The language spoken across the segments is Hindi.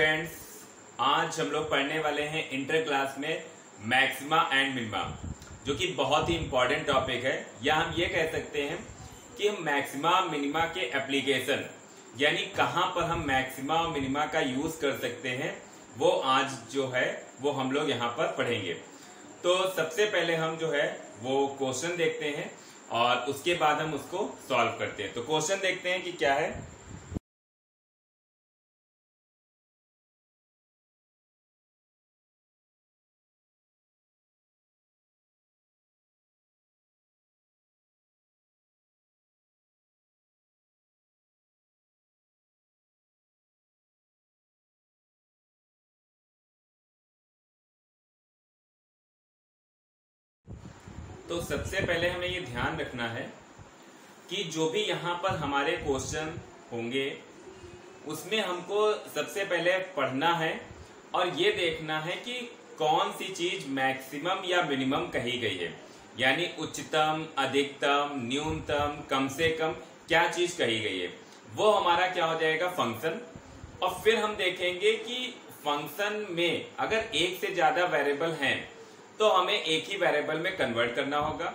स्टूडेंट्स आज हम लोग पढ़ने वाले हैं इंटर क्लास में मैक्सिमा एंड मिनिमा जो कि बहुत ही इंपॉर्टेंट टॉपिक है। या हम ये कह सकते हैं कि हम मैक्सिमा मिनिमा के एप्लीकेशन यानी कहाँ पर हम मैक्सिमा और मिनिमा का यूज़ कर सकते हैं, वो आज जो है, वो हम लोग यहाँ पर पढ़ेंगे। तो सबसे पहले हम जो है, वो क्वेश्चन देखते हैं और उसके बाद हम उसको सॉल्व करते हैं। तो क्वेश्चन देखते हैं कि क्या है? तो सबसे पहले हमें ये ध्यान रखना है कि जो भी यहाँ पर हमारे क्वेश्चन होंगे, उसमें हमको सबसे पहले पढ़ना है और ये देखना है कि कौन सी चीज़ मैक्सिमम या मिनिमम कही गई है। यानी उच्चतम, अधिकतम, न्यूनतम, कम से कम क्या चीज़ कही गई है। वो हमारा क्या हो जाएगा फ़ंक्शन और फिर हम देखेंगे कि फ़ंक्शन में अगर एक से ज़्यादा वेरिएबल हैं तो हमें एक ही वेरिएबल में कन्वर्ट करना होगा।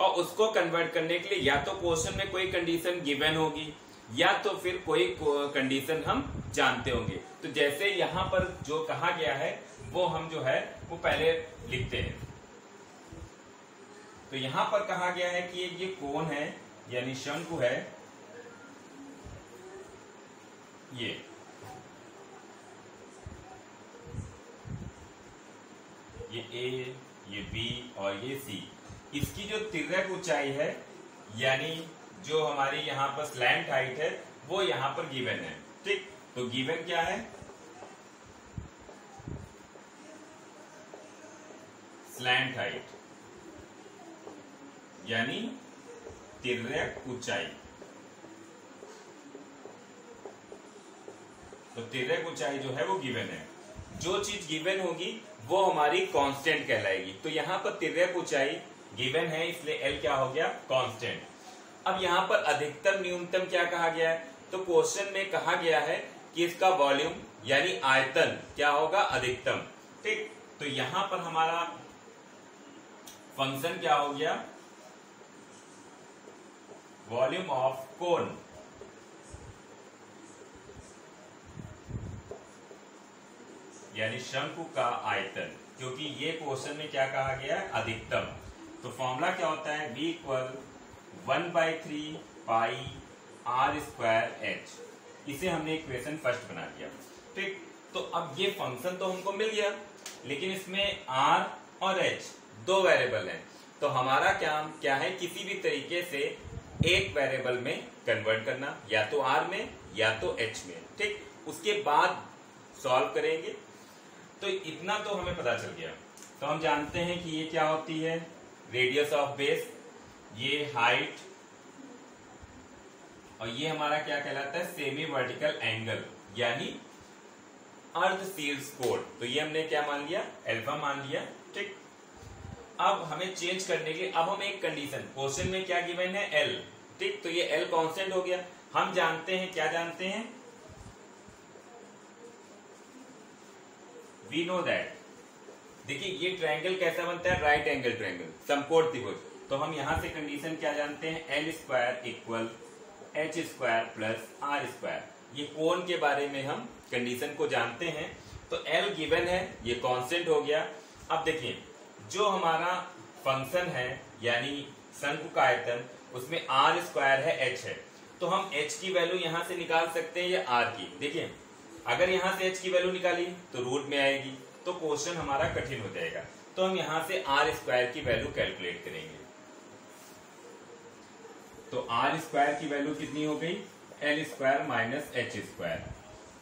और उसको कन्वर्ट करने के लिए या तो क्वेश्चन में कोई कंडीशन गिवन होगी, या तो फिर कोई कंडीशन हम जानते होंगे। तो जैसे यहाँ पर जो कहा गया है, वो हम जो है, वो पहले लिखते हैं। तो यहाँ पर कहा गया है कि ये कौन है, यानी शंकु है, ये। ये ए ये बी और ये सी इसकी जो तिरक ऊंचाई है, यानी जो हमारी यहाँ पर स्लैंट हाइट है, वो यहाँ पर गिवन है. ठीक? तो गिवन क्या है? स्लैंट हाइट यानी तिर्यक ऊंचाई. तो तिरक ऊंचाई जो है वो गिवन है. जो चीज़ गिवन होगी वो हमारी कांस्टेंट कहलाएगी। तो यहाँ पर तिर्यक ऊंचाई गिवन है, इसलिए एल क्या हो गया? कांस्टेंट अब यहाँ पर अधिकतम, न्यूनतम क्या कहा गया है? तो क्वेश्चन में कहा गया है कि इसका वॉल्यूम यानी आयतन, क्या होगा? अधिकतम। ठीक? तो यहाँ पर हमारा फ़ंक्शन क्या हो गया? वॉल्यूम ऑफ़ कोन यानी शंकु का आयतन, क्योंकि ये क्वेश्चन में क्या कहा गया है? अधिकतम। तो फॉर्मूला क्या होता है? V equal one by three pi R square H इसे हमने इक्वेशन फ़र्स्ट बना दिया। ठीक? तो अब ये फ़ंक्शन तो हमको मिल गया, लेकिन इसमें आर और एच दो वेरिएबल हैं। तो हमारा काम क्या है? किसी भी तरीके से एक वेरिएबल में कन्वर्ट करना, या तो आर में, या तो एच में। ठीक? उसके बाद सॉल्व करेंगे। तो इतना तो हमें पता चल गया। तो हम जानते हैं कि ये क्या होती है? रेडियस ऑफ़ बेस ये हाइट और ये हमारा क्या कहलाता है? सेमी वर्टिकल एंगल यानी अर्थ सील्स कोड तो ये हमने क्या मान लिया? एल्फा मान लिया। ठीक। अब हमें चेंज करने के लिए, अब हम एक कंडीशन क्वेश्चन में क्या गिवन है? एल ठीक तो ये एल कांस्टेंट हो गया। हम जानते हैं, क्या जानते हैं? वी नो दैट देखिए, ये ट्रायंगल कैसा बनता है? राइट एंगल ट्रायंगल समकोण त्रिभुज तो हम यहाँ से कंडीशन क्या जानते हैं? L square equal H square plus R square ये कोण के बारे में हम कंडीशन को जानते हैं। तो एल गिवन है, ये कांस्टेंट हो गया। अब देखिए, जो हमारा फ़ंक्शन है, यानी शंकु का आयतन, उसमें आर स्क्वायर है एच है। तो हम एच की वैल्यू यहाँ से निकाल सकते हैं या आर की? देखिए अगर यहाँ से एच की वैल्यू निकाली तो रूट में आएगी। तो क्वेश्चन हमारा कठिन हो जाएगा। तो हम यहाँ से आर स्क्वायर की वैल्यू कैलकुलेट करेंगे। तो आर स्क्वायर की वैल्यू कितनी हो गई? L square minus H square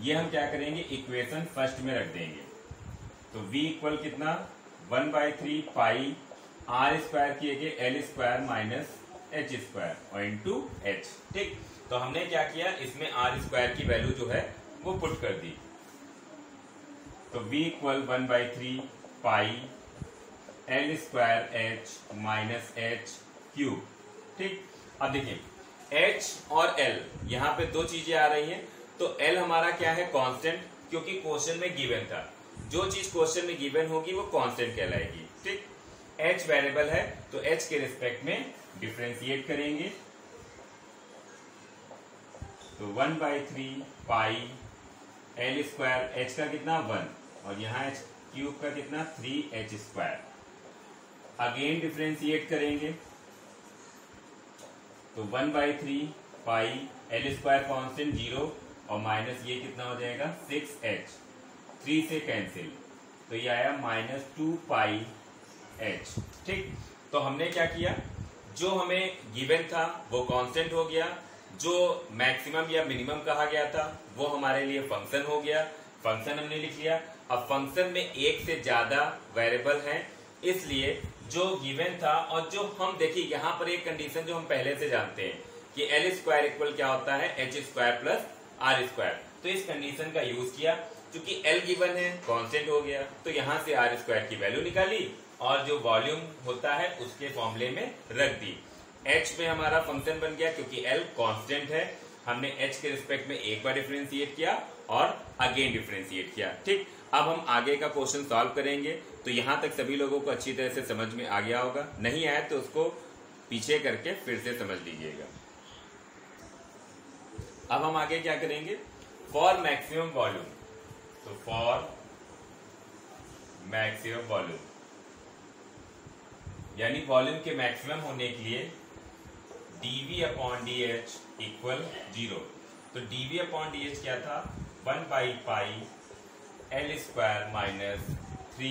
ये हम क्या करेंगे? इक्वेशन फ़र्स्ट में रख देंगे। तो v इक्वल कितना? One by three pi R square किए गए L square minus H square और इंटू एच ठीक। तो हमने क्या किया? इसमें आर स्क्वायर की वैल्यू जो है वो पुट कर दी। तो v equal one by three pi L square H minus H cube ठीक? अब देखिए, h और l, यहाँ पे दो चीज़ें आ रही हैं। तो l हमारा क्या है? कांस्टेंट क्योंकि क्वेश्चन में गिवन था। जो चीज़ क्वेश्चन में गिवन होगी, वो कांस्टेंट कहलाएगी। ठीक? एच वेरिएबल है तो एच के रिस्पेक्ट में डिफ्रेंशिएट करेंगे। तो one by three pi L square H का कितना वन और यहाँ एच क्यूब का कितना three H square. Again differentiate करेंगे। तो one by three pi L square constant zero और माइनस ये कितना हो जाएगा? Six H. थ्री से कैंसिल तो ये आया माइनस टू पाई एच। ठीक? तो हमने क्या किया? जो हमें गिवन था वो कांस्टेंट हो गया। जो मैक्सिमम या मिनिमम कहा गया था, वो हमारे लिए फ़ंक्शन हो गया। फ़ंक्शन हमने लिख लिया। अब फ़ंक्शन में एक से ज़्यादा वेरिएबल हैं। इसलिए जो गिवन था और जो हम देखिए, यहाँ पर एक कंडीशन जो हम पहले से जानते हैं कि एल स्क्वायर इक्वल क्या होता है? H square plus R square तो इस कंडीशन का यूज़ किया। क्योंकि एल गिवन है कांस्टेंट हो गया। तो यहाँ से आर स्क्वायर की वैल्यू निकाली और जो वॉल्यूम होता है, उसके फॉर्मूले में रख दी। एच में हमारा फ़ंक्शन बन गया क्योंकि एल कांस्टेंट है। हमने एच के रिस्पेक्ट में एक बार डिफ्रेंशिएट किया और अगेन डिफ्रेंशिएट किया। ठीक? अब हम आगे का क्वेश्चन सॉल्व करेंगे। तो यहाँ तक सभी लोगों को अच्छी तरह से समझ में आ गया होगा। नहीं आया तो उसको पीछे करके फिर से समझ लीजिएगा। अब हम आगे क्या करेंगे? फॉर मैक्सिमम वॉल्यूम तो फॉर मैक्सिमम वॉल्यूम यानी वॉल्यूम के मैक्सिमम होने के लिए dv upon D H equal zero तो dv अपॉन डी एच क्या था? One by pi L square minus three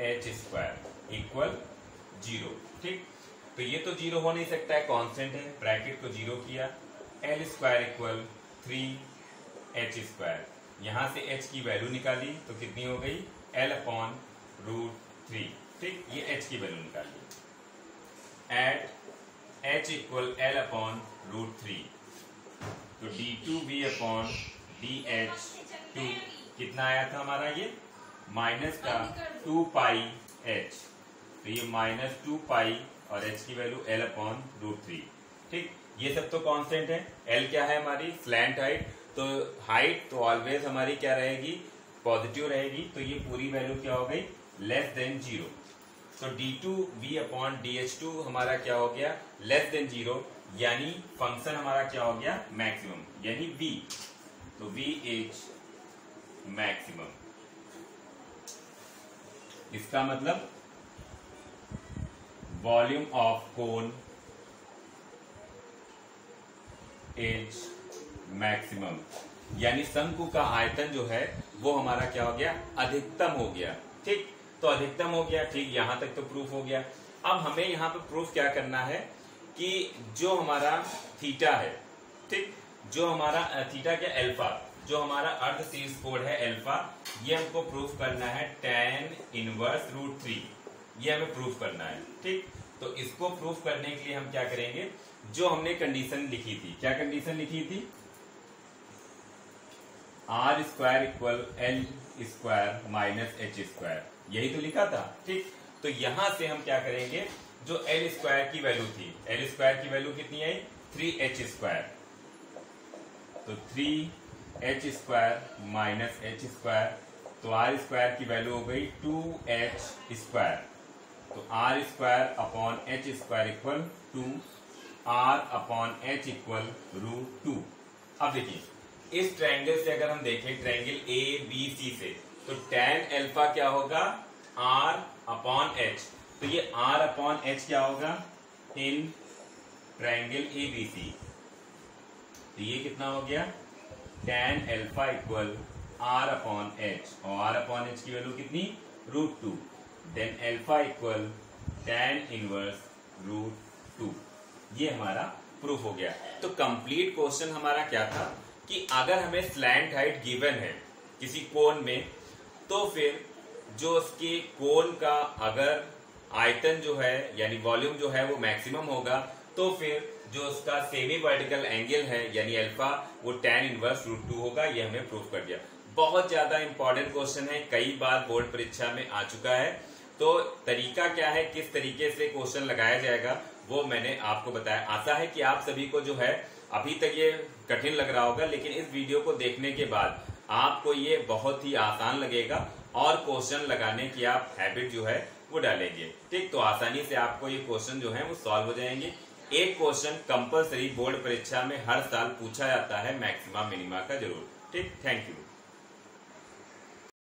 H square equal zero ठीक? तो ये तो ज़ीरो हो नहीं सकता है कांस्टेंट है। ब्रैकेट को ज़ीरो किया। L square equal three H square यहाँ से एच की वैल्यू निकाली तो कितनी हो गई? एल अपॉन रूट थ्री ठीक? ये एच की वैल्यू निकाली। At H equal L upon root three तो D two V upon D H two कितना आया था हमारा ये? माइनस का टू पाई एच तो ये माइनस टू पाई और एच की value L upon root three ठीक? ये सब तो कांस्टेंट है. एल क्या है हमारी? स्लैंट हाइट तो हाइट तो ऑलवेज हमारी क्या रहेगी? पॉजिटिव रहेगी. तो ये पूरी वैल्यू क्या हो गई? लेस देन ज़ीरो तो D two V upon D H two हमारा क्या हो गया? लेस देन ज़ीरो, यानी फ़ंक्शन हमारा क्या हो गया? मैक्सिमम, यानी वी तो वी इज़ मैक्सिमम इसका मतलब volume of cone is maximum यानी शंकु का आयतन जो है, वो हमारा क्या हो गया? अधिकतम हो गया। ठीक? तो अधिकतम हो गया, ठीक? यहाँ तक तो प्रूफ हो गया। अब हमें यहाँ पर प्रूफ क्या करना है? कि जो हमारा थीटा है, ठीक? जो हमारा थीटा क्या? एल्फा जो हमारा अर्थ सीरीज़ कोड है एल्फा ये हमको प्रूफ करना है टेन इनवर्स रूट थ्री ये हमें प्रूफ करना है, ठीक? तो इसको प्रूफ करने के लिए हम क्या करेंगे? जो हमने कंडीशन लिखी थी, क्या कंडीशन लिखी थी? R square equal L square minus H square यही तो लिखा था, ठीक? तो यहाँ से हम क्या करेंगे? जो एल स्क्वायर की वैल्यू थी। एल स्क्वायर की वैल्यू कितनी आई? थ्री एच स्क्वायर तो three H square minus H square तो आर स्क्वायर की वैल्यू हो गई टू एच स्क्वायर तो R square upon H square equal to R upon H equal root two अब देखिए, इस ट्रायंगल से अगर हम देखें ट्रायंगल ए बी सी से तो टेन एल्फा क्या होगा? आर अपॉन एच तो ये आर अपॉन एच क्या होगा? In triangle A B C तो ये कितना हो गया? Tan alpha equal R upon H और आर अपॉन एच की वैल्यू कितनी? Root two then alpha equal tan inverse root two ये हमारा प्रूफ हो गया। तो कंप्लीट क्वेश्चन हमारा क्या था? कि अगर हमें स्लैंड हाइट गिवन है किसी कोन में तो फिर जो उसके कोन का अगर आयतन जो है, यानी वॉल्यूम जो है वो मैक्सिमम होगा तो फिर जो उसका सेमी वर्टिकल एंगल है, यानी अल्फ़ा वो टेन इनवर्स रूट टू होगा, ये हमें प्रूव कर दिया। बहुत ज़्यादा इंपॉर्टेंट क्वेश्चन है, कई बार बोर्ड परीक्षा में आ चुका है। तो तरीका क्या है, किस तरीके से क्वेश्चन लगाया जाएगा, वो मैंने आपको बताया। आशा है कि आप सभी को जो है, अभी तक ये कठिन लग रहा होगा, लेकिन इस वीडियो को देखने के बाद आपको ये बहुत ही आसान लगेगा, और क्वेश्चन लगाने की आप हैबिट जो है वो डालेंगे। ठीक तो आसानी से आपको ये क्वेश्चन जो है वो सॉल्व हो जाएँगे। एक क्वेश्चन कंपलसरी बोर्ड परीक्षा में हर साल पूछा जाता है मैक्सिमा मिनिमा का ज़रूर। ठीक थैंक यू